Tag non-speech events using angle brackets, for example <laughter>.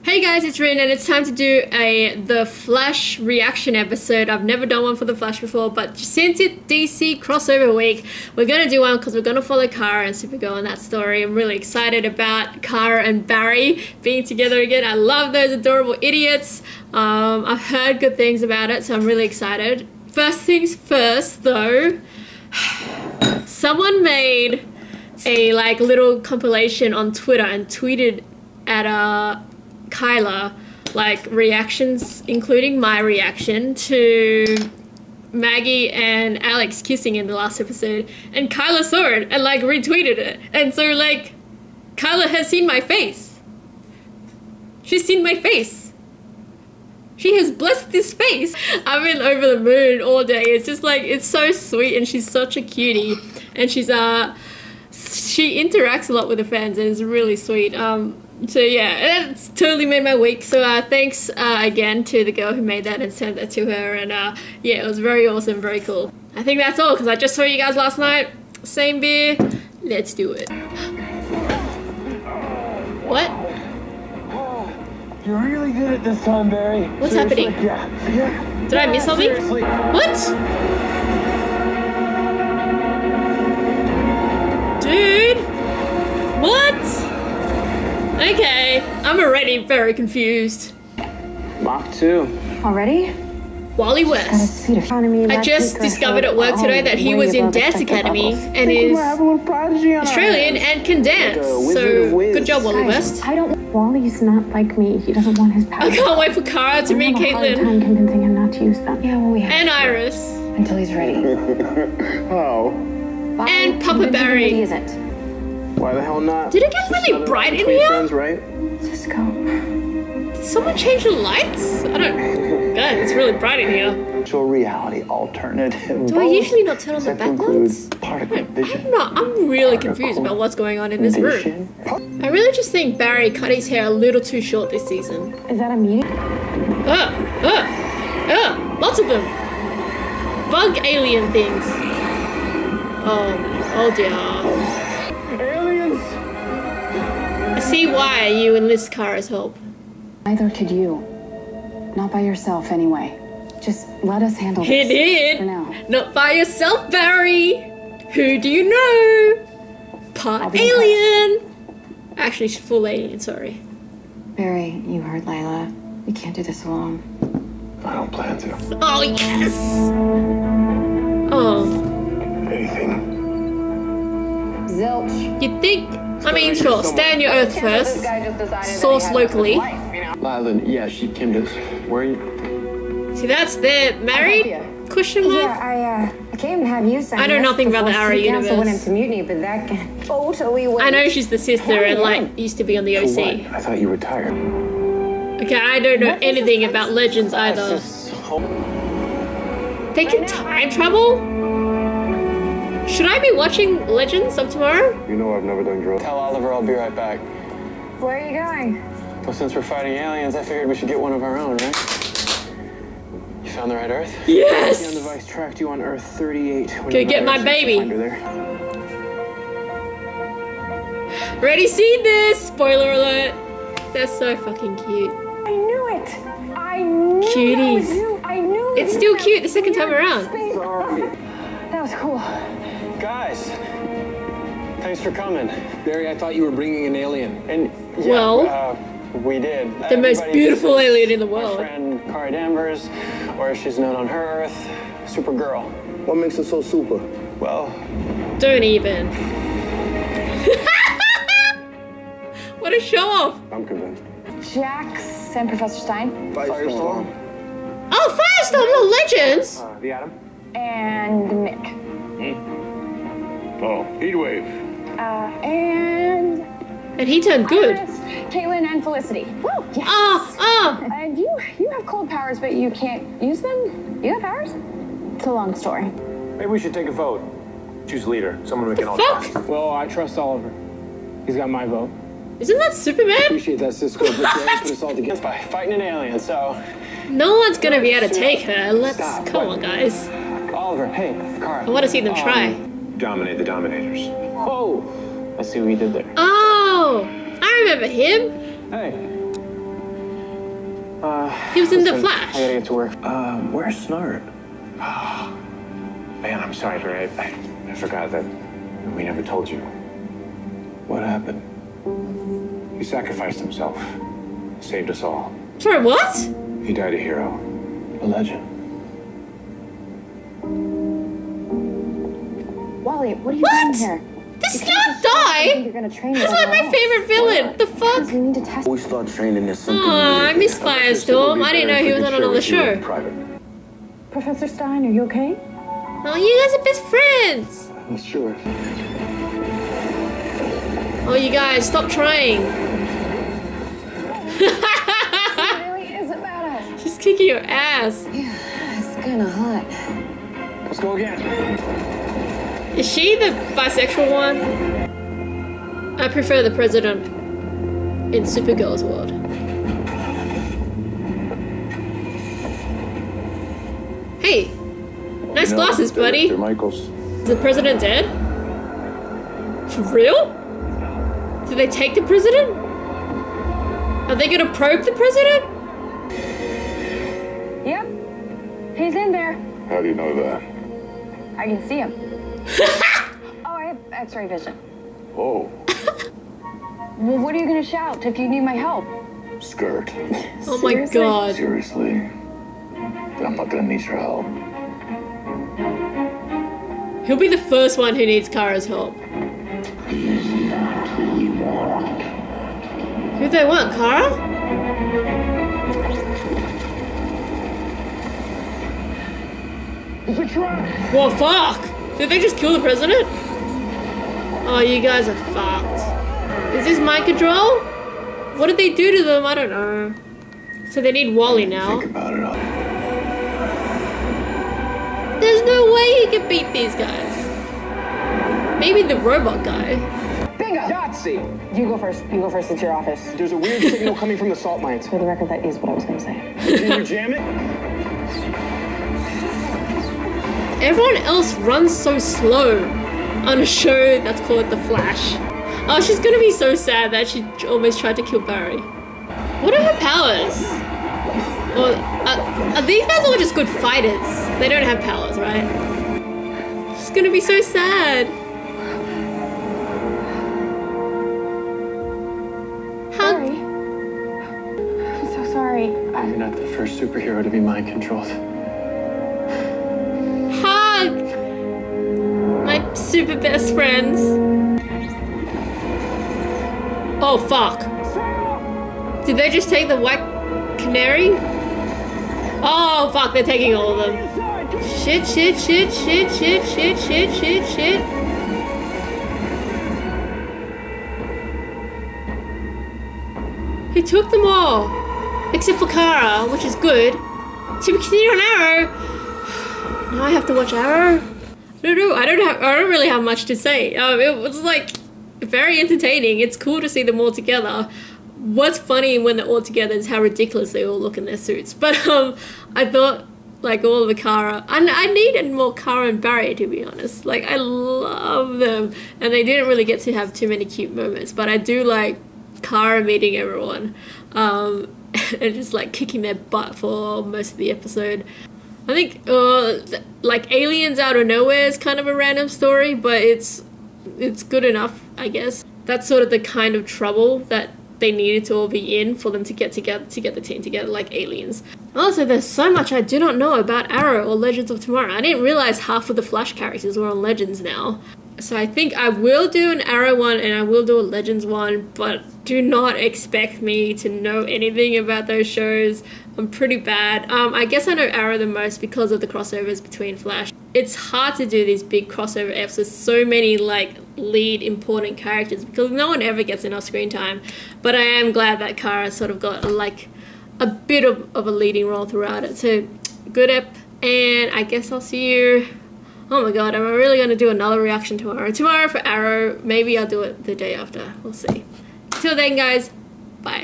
Hey guys, it's Rin, and it's time to do a The Flash reaction episode. I've never done one for The Flash before, but since it's DC crossover week, we're gonna do one because we're gonna follow Kara and Supergirl in that story. I'm really excited about Kara and Barry being together again. I love those adorable idiots. Um, I've heard good things about it, so I'm really excited. First things first, though, <sighs> someone made a like little compilation on Twitter and tweeted at uh Chyler like reactions, including my reaction to Maggie and Alex kissing in the last episode, and Chyler saw it and like retweeted it, and so like Chyler has seen my face. She's seen my face. She has blessed this face. I've been over the moon all day. It's just like it's so sweet, and she's such a cutie, and she's uh she interacts a lot with the fans, and it's really sweet. Um, so yeah, it's totally made my week. So uh, thanks uh, again to the girl who made that and sent that to her. And uh, yeah, it was very awesome, very cool. I think that's all because I just saw you guys last night. Same beer. Let's do it. What? You're really good at this time, Barry. What's Seriously, happening? Yeah. yeah. Did I miss something? Seriously. What? Dude! What? Okay, I'm already very confused. Mach 2. Already? Wally West. I just discovered at work today that he was in Dance Academy and is Australian and can dance. So good job, Wally West. I don't. Wally's not like me. He doesn't want his powers. I can't wait for Kara to meet have a hard Caitlin time convincing him not to use them. Yeah, well, we have and Iris. until he's ready. <laughs> Oh. And Papa Barry. He isn't. Why the hell not? Did it get It's just really another bright in between here? Friends, right? Cisco. Did someone change the lights? I don't. <laughs> God, it's really bright in here. virtual reality alternative. Do I usually not turn on the Except includes backlights? particle I'm not. I'm really confused about what's going on in this room. I really just think Barry cut his hair a little too short this season. Is that a meeting? Uh, uh, uh, lots of them. Bug alien things. Oh, oh dear. See why you enlist Kara's help. Neither could you. Not by yourself, anyway. Just let us handle it. He this. did. For now. Not by yourself, Barry. Who do you know? Part alien. Actually, she's full alien. Sorry. Barry, you heard Lyla. We can't do this alone. I don't plan to. Oh yes. Oh, Anything. Zilch. you think? I mean, sure. Stay on your earth first. Source locally. Lylan, yeah, she came to. Where are you? See, that's there. Married? Question Yeah. I uh, I came to have you sign I know nothing about the before Arrow City Council went universe. into mutiny, but that g- totally went. I know she's the sister and like used to be on the For what? OC. I thought you retired. Okay, I don't know anything about legends either. They can time travel? Should I be watching Legends of Tomorrow? You know I've never done drugs. Tell Oliver I'll be right back. Where are you going? Well, since we're fighting aliens, I figured we should get one of our own, right? You found the right Earth? Yes! The Yes! device tracked you on Earth 38. when Go you get my baby. find her there. Already seen this! Spoiler alert! They're so fucking cute. I knew it. I knew that was Cuties. you. I knew It's still cute the second time around. space. That was cool. Guys, thanks for coming. Barry, I thought you were bringing an alien. And yeah, Well, uh, we did. The most beautiful alien in the My world. friend Kara Danvers, or as she's known on her Earth, Supergirl. What makes her so super? Well, Don't even. <laughs> what a show off! I'm convinced. Jax and Professor Stein Firestorm. Oh, Firestorm, the Legends! uh, the Atom. and Mick. Oh, Heatwave. Uh, and And he turned good. Iris, Caitlin and Felicity. Woo! Yes. Ah, ah! And you, you have cold powers, but you can't use them. You have powers. It's a long story. Maybe we should take a vote. Choose a leader, someone we can all Fuck! trust. Well, I trust Oliver. He's got my vote. Isn't that Superman? I Appreciate that, Cisco, but Barry put us all together by fighting an alien, so. No one's gonna be able to take her. Let's. Come on, guys. Oliver, hey, Kara. I wanna see them try. Dominate the Dominators. Oh! I see what you did there. Oh! I remember him. Hey, he was in the Flash. I gotta get to work. Um, where's Snart? Oh, <sighs> Man, I'm sorry, Barry. I, I, I forgot that we never told you. What happened? He sacrificed himself. Saved us all. Sorry, what? He died a hero. A legend. Wally, what are you What? doing here? Did You can't just I think die? You're gonna train He's with like my favorite villain. The fuck? Because we need to test. Always thought training is something. Aw, you I miss to get. Firestorm. I didn't know he was on another show. Private. Professor Stein, are you okay? Oh, you guys are best friends. I'm sure. Oh, you guys, stop trying. It <laughs> really is about us. She's kicking your ass. Yeah, It's kinda hot. Let's go again. Is she the bisexual one? I prefer the president in Supergirl's world. Hey, nice You know, glasses, buddy. Director Michaels. Is the president dead? For real? Did they take the president? Are they gonna probe the president? Yep. He's in there. How do you know that? I can see him. Oh, I have x-ray vision. Oh, Well, what are you gonna shout if you need my help? skirt. <laughs> Oh my Seriously? god. Seriously. I'm not gonna need your help. He'll be the first one who needs Kara's help. Who they want, Kara? It's a trap! Well, fuck! Did they just kill the president? Oh, you guys are fucked. Is this mind control? What did they do to them? I don't know. So they need Wally now. Think about it. I'll... There's no way he can beat these guys. Maybe the robot guy. Bingo! Yahtzee! You go first. You go first. It's your office. There's a weird signal coming from the salt mines. For the record, that is what I was gonna say. Can you jam it? Everyone else runs so slow on a show that's called The Flash. Oh, she's gonna be so sad that she almost tried to kill Barry. What are her powers? Or are, are these guys all just good fighters? They don't have powers, right? She's gonna be so sad. How? Sorry. I'm so sorry. I, You're not the first superhero to be mind controlled. Super best friends. Oh fuck. Did they just take the white canary? Oh fuck, they're taking all of them. Shit, shit, shit, shit, shit, shit, shit, shit, shit. He took them all. Except for Kara, which is good. To continue on Arrow. <sighs> Now I have to watch Arrow. No, no, I don't have. I don't really have much to say. Um, it was like very entertaining. It's cool to see them all together. What's funny when they're all together is how ridiculous they all look in their suits. <laughs> But um, I thought like all of the Kara, and I needed more Kara and Barry to be honest. Like I love them, and they didn't really get to have too many cute moments. But I do like Kara meeting everyone, um, <laughs> and just like kicking their butt for most of the episode. I think uh, like aliens out of nowhere is kind of a random story, but it's it's good enough, I guess. That's sort of the kind of trouble that they needed to all be in for them to get together to get the team together like aliens. Also, there's so much I do not know about Arrow or Legends of Tomorrow. I didn't realize half of the Flash characters were on Legends now. So I think I will do an Arrow one and I will do a Legends one, but do not expect me to know anything about those shows. I'm pretty bad. Um, I guess I know Arrow the most because of the crossovers between Flash. It's hard to do these big crossover episodes. So many like lead important characters because no one ever gets enough screen time. But I am glad that Kara sort of got like a bit of, of a leading role throughout it. So good ep, and I guess I'll see you. Oh my god, am I really gonna do another reaction tomorrow? Tomorrow for Arrow, maybe I'll do it the day after. We'll see. Till then, guys,